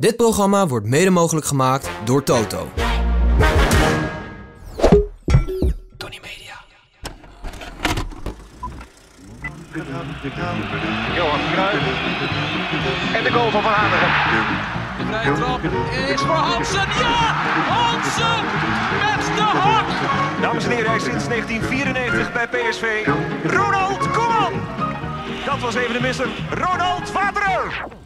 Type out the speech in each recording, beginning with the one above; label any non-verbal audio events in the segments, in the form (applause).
Dit programma wordt mede mogelijk gemaakt door Toto. Tony Media. Johan Cruijff. En de goal van Van Hanegem. De vrije trap is voor Hansen. Ja! Hansen met de hak! Dames en heren, hij is sinds 1994 bij PSV. Ronald Koeman. Dat was even de misser. Ronald Waterer.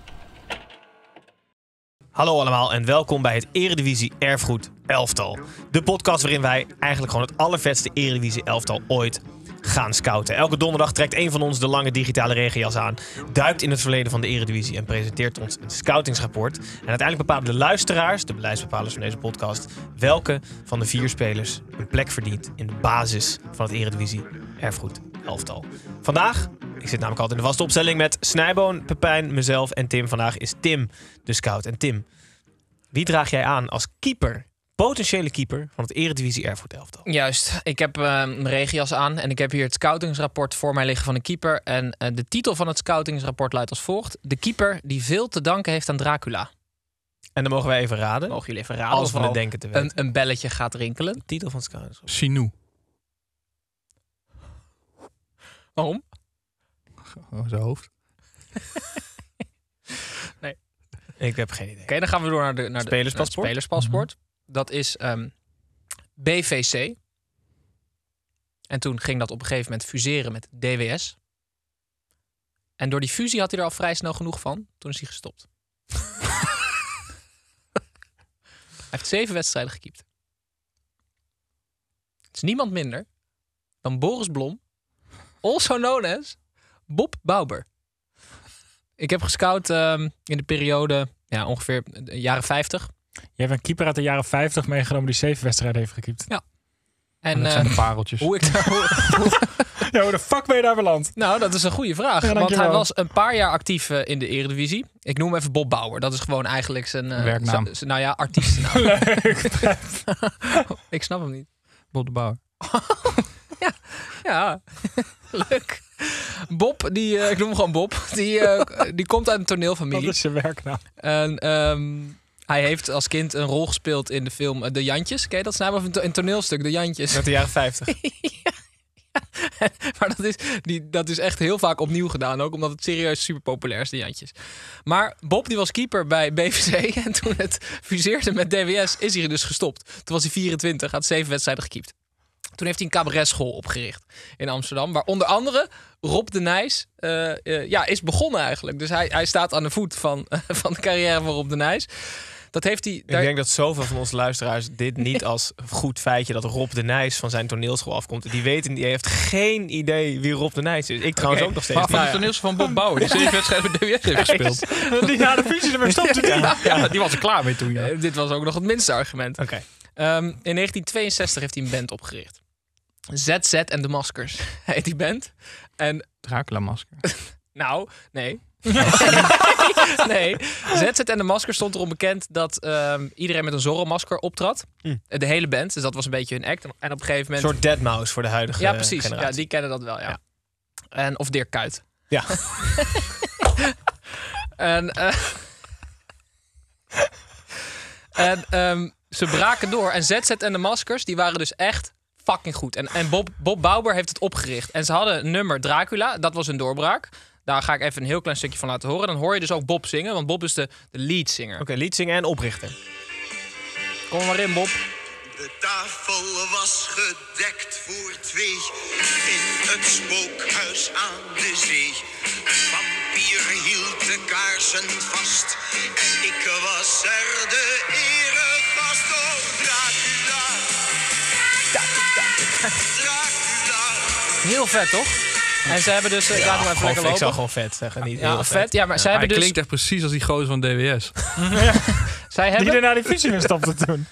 Hallo allemaal en welkom bij het Eredivisie Erfgoed Elftal. De podcast waarin wij eigenlijk gewoon het allervetste Eredivisie Elftal ooit gaan scouten. Elke donderdag trekt een van ons de lange digitale regenjas aan, duikt in het verleden van de Eredivisie en presenteert ons een scoutingsrapport. En uiteindelijk bepalen de luisteraars, de beleidsbepalers van deze podcast, welke van de vier spelers een plek verdient in de basis van het Eredivisie Erfgoed Elftal. Vandaag ik zit namelijk altijd in de vaste opstelling met Snijboon, Pepijn, mezelf en Tim. Vandaag is Tim de scout. En Tim, wie draag jij aan als keeper, potentiële keeper van het Eredivisie Erfgoed elftal? Juist, ik heb eh, een regenjas aan en ik heb hier het scoutingsrapport voor mij liggen van een keeper. En eh, de titel van het scoutingsrapport luidt als volgt. De keeper die veel te danken heeft aan Dracula. En dan mogen wij even raden. Mogen jullie even raden Als we het al denken te weten. een, een belletje gaat rinkelen. Titel van het scoutingsrapport. Sinou. Waarom? Oh, zijn hoofd. (laughs) Ik heb geen idee. Oké, dan gaan we door naar de, naar de Spelerspaspoort? naar het spelerspaspoort. Dat is ehm, BVC. En toen ging dat op een gegeven moment fuseren met DWS. En door die fusie had hij er al vrij snel genoeg van. Toen is hij gestopt. (laughs) hij heeft zeven wedstrijden gekiept. Het is niemand minder dan Boris Blom. Also known as Bob Bauber. Ik heb gescout ehm, in de periode ja, ongeveer de jaren 50. Je hebt een keeper uit de jaren 50 meegenomen die zeven wedstrijden heeft gekiept. En dat zijn eh, de pareltjes. hoe ik daar, (laughs) hoe- Ja, hoe de fuck ben je daar beland? Nou, dat is een goede vraag. Ja, want hij was een paar jaar actief eh, in de Eredivisie. Ik noem hem even Bob Bauer. Dat is gewoon eigenlijk zijn... eh, Werknaam. zijn- nou ja, artiestennaam. (laughs) (laughs) ik snap hem niet. Bob de Bouwer. Ja, (laughs) leuk. Bob, die, eh, ik noem hem gewoon Bob. Die, eh, die komt uit een Wat toneelfamilie. is je werknaam? En ehm, hij heeft als kind een rol gespeeld in de film eh, De Jantjes. Ken je dat? Snijboom? Of een to- een toneelstuk, De Jantjes. Uit de jaren 50. (laughs) (laughs) maar dat is, die, dat is echt heel vaak opnieuw gedaan ook, omdat het serieus super populair is, de Jantjes. Maar Bob die was keeper bij BVC en toen het fuseerde met DWS is hij dus gestopt. Toen was hij 24, had zeven wedstrijden gekiept. Toen heeft hij een cabaretschool opgericht in Amsterdam, waar onder andere Rob de Nijs eh, eh, ja, is begonnen eigenlijk. Dus hij, hij staat aan de voet van, (laughs) van de carrière van Rob de Nijs. Dat heeft hij... Ik denk dat zoveel van onze luisteraars dit niet (laughs) als goed feitje dat Rob de Nijs van zijn toneelschool afkomt. Die weten, die heeft geen idee wie Rob de Nijs is. Ik trouwens ook nog steeds. Maar van de toneels van Bob Bauer, die (laughs) zeven wedstrijden bij DWS heeft gespeeld. Die na de fusie ermee stopte die. Ja, ja, die was er klaar mee toen. Ja. Eh, dit was ook nog het minste argument. Oké. Ehm, in 1962 heeft hij een band opgericht. ZZ en de Maskers (laughs) heet die band. En Dracula-masker. (laughs) nou, nee. (laughs) nee, ZZ en de Maskers stond erom bekend dat ehm, iedereen met een Zorro-masker optrad. Hm. Eh, De hele band, dus dat was een beetje hun act. En op een gegeven Een moment... soort deadmau voor de huidige ja, precies. Ja, die kennen dat wel, ja. Ja. En, of Dirk Kuyt. Ja. En, eh, en ehm, ze braken door. En ZZ en de Maskers, die waren dus echt fucking goed. En, en Bob, Bob Bauer heeft het opgericht. En ze hadden een nummer Dracula, dat was een doorbraak. Daar ga ik even een heel klein stukje van laten horen. Dan hoor je dus ook Bob zingen, want Bob is de, de leadzanger. Oké, leadzingen en oprichter. Kom maar in, Bob. De tafel was gedekt voor twee in het spookhuis aan de zee. Een vampier hield de kaarsen vast en ik was er de eregast. Heel vet, toch? En ze hebben dus... eh, laat hem even Gewoon, lekker ik zou lopen. gewoon vet zeggen. Niet Ja, heel vet. Ja, maar zij Hij hebben dus... klinkt echt precies als die gozer van DWS. (laughs) Zij Die hebben... er na die fusie mee stopte toen.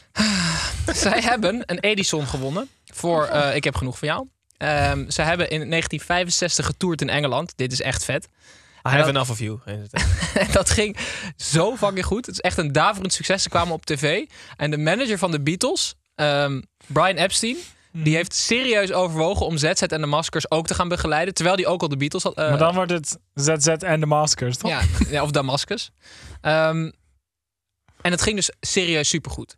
(laughs) Zij hebben een Edison gewonnen voor eh, Ik heb genoeg van jou. Ehm, ze hebben in 1965 getoerd in Engeland. Dit is echt vet. I have enough of you. (laughs) Dat ging zo fucking goed. Het is echt een daverend succes. Ze kwamen op tv. En de manager van de Beatles, ehm, Brian Epstein... die heeft serieus overwogen om ZZ en de Maskers ook te gaan begeleiden. Terwijl die ook al de Beatles had. eh, Maar dan wordt het ZZ en de Maskers, toch? ja, ja, of Damascus. Ehm, En het ging dus serieus supergoed.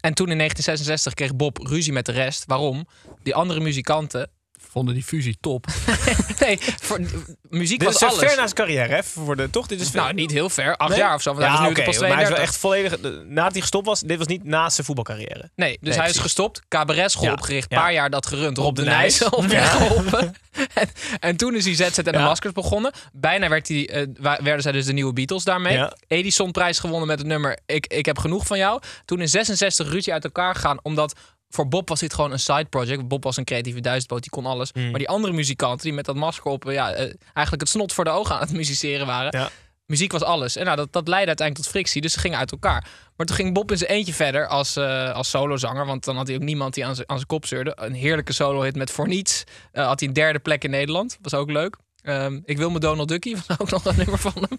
En toen in 1966 kreeg Bob ruzie met de rest. Waarom? Die andere muzikanten... Vonden die fusie top. (laughs) nee, voor, muziek Dit was is alles. ver na zijn carrière, hè? Voor de, toch? Dit is ver. Nou, niet heel ver. Acht Nee? jaar of zo. Ja, is nu oké, pas maar hij is 32. wel echt volledig... Nadat hij gestopt was, dit was niet naast zijn voetbalcarrière. Nee, dus Nee, hij is gestopt. Cabaretschool Ja. opgericht. Ja. paar jaar dat gerund. Rob Rob de de Nijs op geholpen. (laughs) en, en toen is hij ZZ en de. Maskers begonnen. Bijna werd hij, eh, werden zij dus de nieuwe Beatles daarmee. Ja. Edison prijs gewonnen met het nummer ik, ik heb genoeg van jou. Toen in 66 ruzie uit elkaar gegaan. Omdat voor Bob was dit gewoon een side project. Bob was een creatieve duizendpoot, die kon alles. Mm. Maar die andere muzikanten die met dat masker op... Ja, eh, eigenlijk het snot voor de ogen aan het musiceren waren. Ja. Muziek was alles. En nou, dat, dat leidde uiteindelijk tot frictie. Dus ze gingen uit elkaar. Maar toen ging Bob in zijn eentje verder als, eh als solozanger. Want dan had hij ook niemand die aan zijn, kop zeurde. Een heerlijke solo-hit met Voor Niets. Eh, had hij een derde plek in Nederland. Was ook leuk. Ehm, ik wil me Donald Ducky. (laughs) Was ook nog een nummer van hem.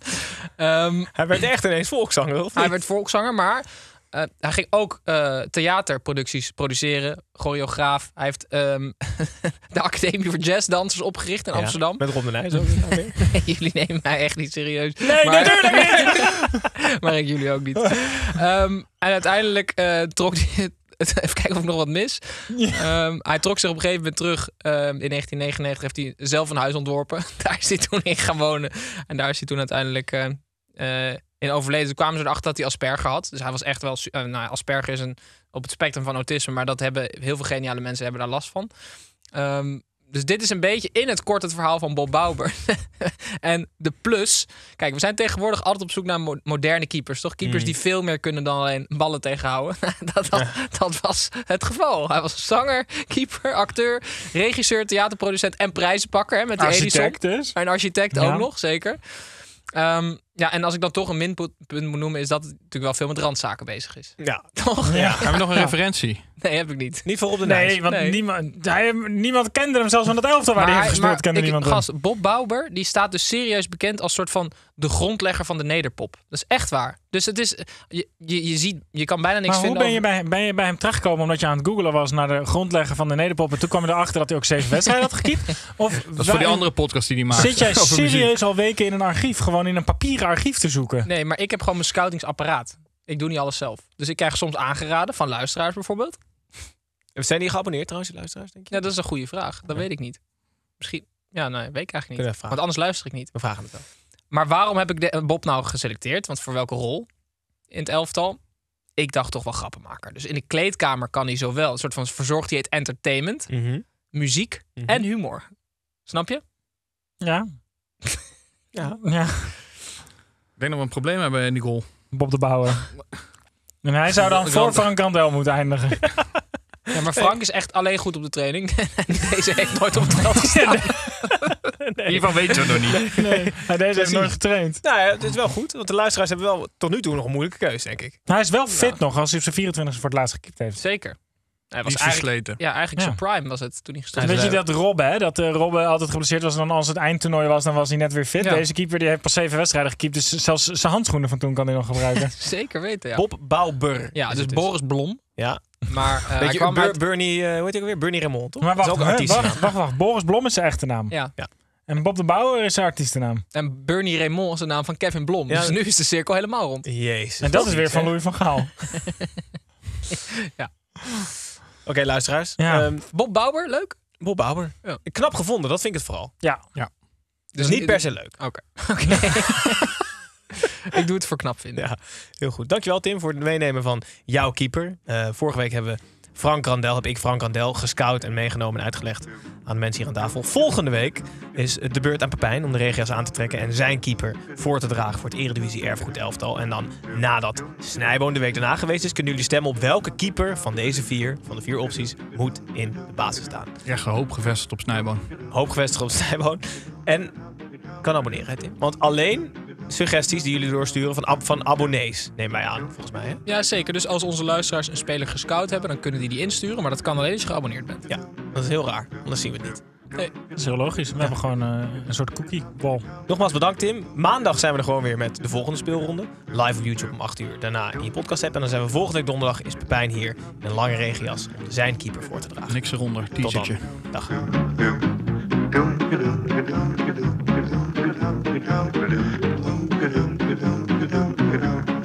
Ehm, Hij werd echt ineens volkszanger, of hij niet? werd volkszanger, maar eh, hij ging ook eh, theaterproducties produceren. Choreograaf. Hij heeft ehm, (laughs) de Academie voor Jazzdansers opgericht in Ja, Amsterdam. Met Rob de Nijs ook. (laughs) jullie nemen mij echt niet serieus. Nee, maar, natuurlijk niet! (laughs) maar ik jullie ook niet. Ehm, en uiteindelijk eh, trok hij. Even kijken of ik nog wat mis. Ehm, hij trok zich op een gegeven moment terug. In 1999 heeft hij zelf een huis ontworpen. Daar is hij toen in gaan wonen. En daar is hij toen uiteindelijk in overleden. Toen kwamen ze erachter dat hij Asperger had. Dus hij was echt wel... eh, nou, Asperger is een, op het spectrum van autisme. Maar dat hebben heel veel geniale mensen hebben daar last van. Ehm, dus dit is een beetje in het kort het verhaal van Bob Bauer. (laughs) en de plus. Kijk, we zijn tegenwoordig altijd op zoek naar mo- moderne keepers. Toch? Keepers die veel meer kunnen dan alleen ballen tegenhouden. (laughs) dat, dat, dat was het geval. Hij was zanger, keeper, acteur, regisseur, theaterproducent en prijzenpakker. Hè, met die Edison. Dus. En architect Ja. ook nog, zeker. Ehm, ja, en als ik dan toch een minpunt punt moet noemen, is dat het natuurlijk wel veel met randzaken bezig is. Ja, Toch? Ja. Hebben we nog een referentie? Nee, heb ik niet. niet voor Rob de. Nee, want Nee. Niemand, hij, niemand kende hem. Zelfs van het elftal waar hij heeft gespeeld, kende ik- niemand hem. gast, Bob Bauer, die staat dus serieus bekend als soort van de grondlegger van de nederpop. Dat is echt waar. Dus het is, je, je, je ziet, je kan bijna niks Maar hoe vinden ben je, bij, ben je bij hem terechtgekomen omdat je aan het googelen was naar de grondlegger van de nederpop en toen kwam je erachter dat hij ook zeven wedstrijden had gekiept? (laughs) Of Dat is voor die andere podcast die hij maakt. Zit jij (laughs) serieus al weken in een archief, gewoon in een papieren archief te zoeken? Nee, maar ik heb gewoon mijn scoutingsapparaat. Ik doe niet alles zelf. Dus ik krijg soms aangeraden van luisteraars bijvoorbeeld. Zijn die geabonneerd trouwens, die luisteraars, denk je? Ja, dat is een goede vraag. Dat weet ik niet. Misschien, ja, nee, weet ik eigenlijk niet. Want anders luister ik niet. We vragen het wel. Maar waarom heb ik de, Bob nou geselecteerd? Want voor welke rol in het elftal? Ik dacht toch wel grappenmaker. Dus in de kleedkamer kan hij zowel een soort van verzorgt hij het entertainment, muziek Mhm. en humor. Snap je? Ja. Ja. ja. Ik denk dat we een probleem hebben in die goal. Bob de Bouwer. (laughs) En hij zou dan voor Frank Kandel moeten eindigen. (laughs) Ja, maar Frank is echt alleen goed op de training. (laughs) en deze heeft nooit op het veld gestaan. Hiervan weten we nog niet. Nee, hij deze heeft nooit getraind. Nou ja, het is wel goed. Want de luisteraars hebben wel tot nu toe nog een moeilijke keuze, denk ik. Hij is wel fit nog als hij op zijn 24 voor het laatst gekiept heeft. Zeker. Hij was eigenlijk, versleten. ja, eigenlijk Ja. zijn prime was het toen hij gestopt Weet je dat Robbe, hè? dat uh, Robbe altijd geblesseerd was en dan als het eindtoernooi was, dan was hij net weer fit. Ja. Deze keeper die heeft pas zeven wedstrijden gekiept, dus zelfs zijn handschoenen van toen kan hij nog gebruiken. (laughs) Zeker weten, ja. Bob Bauber. ja, dus Boris Blom. Ja. Maar eh, je, kwam Bur- uit... Bernie, eh, hoe heet hij ook weer? Bernie Raymond, toch? maar Dat wacht, is ook artiest. wacht, wacht, wacht. Boris Blom is zijn echte naam. Ja. En Bob de Bouwer is zijn artiestennaam. En Bernie Raymond is de naam van Kevin Blom. Ja. Dus nu is de cirkel helemaal rond. Jezus. En dat is weer van? Louis van Gaal. (laughs) (laughs) Oké, luisteraars. Ja. Ehm, Bob Bauer, leuk. Bob Bauer. Ja. Knap gevonden, dat vind ik het vooral. Ja. Dus niet per se leuk. Oké. (laughs) Oké. ik doe het voor knap vinden. Ja, heel goed. Dankjewel Tim voor het meenemen van jouw keeper. Eh, vorige week hebben we Frank Randel, heb ik Frank Randel gescout en meegenomen en uitgelegd aan de mensen hier aan tafel. Volgende week is het de beurt aan Pepijn om de regia's aan te trekken en zijn keeper voor te dragen voor het Eredivisie Erfgoed elftal. En dan nadat Snijboon de week daarna geweest is, kunnen jullie stemmen op welke keeper van deze vier, van de vier opties, moet in de basis staan. Echt hoop gevestigd op Snijboon. Hoop gevestigd op Snijboon. En kan abonneren, hè, Tim. Want alleen suggesties die jullie doorsturen van, ab van abonnees, neem wij aan, volgens mij. Hè? Ja, zeker. Dus als onze luisteraars een speler gescout hebben, dan kunnen die die insturen. Maar dat kan alleen als je geabonneerd bent. Ja, dat is heel raar. Anders zien we het niet. Dat is heel logisch. We hebben gewoon eh, een soort cookie ball. Nogmaals bedankt, Tim. Maandag zijn we er gewoon weer met de volgende speelronde. Live op YouTube om 8 uur. Daarna in je podcast app. En dan zijn we volgende week donderdag is Pepijn hier in een lange regenjas om zijn keeper voor te dragen. Niks eronder, Tot dan. t-shirtje. Dag. Boom, ka-dum, ka-dum, ka-dum, ka-dum, ka-dum, ka-dum, ka-dum.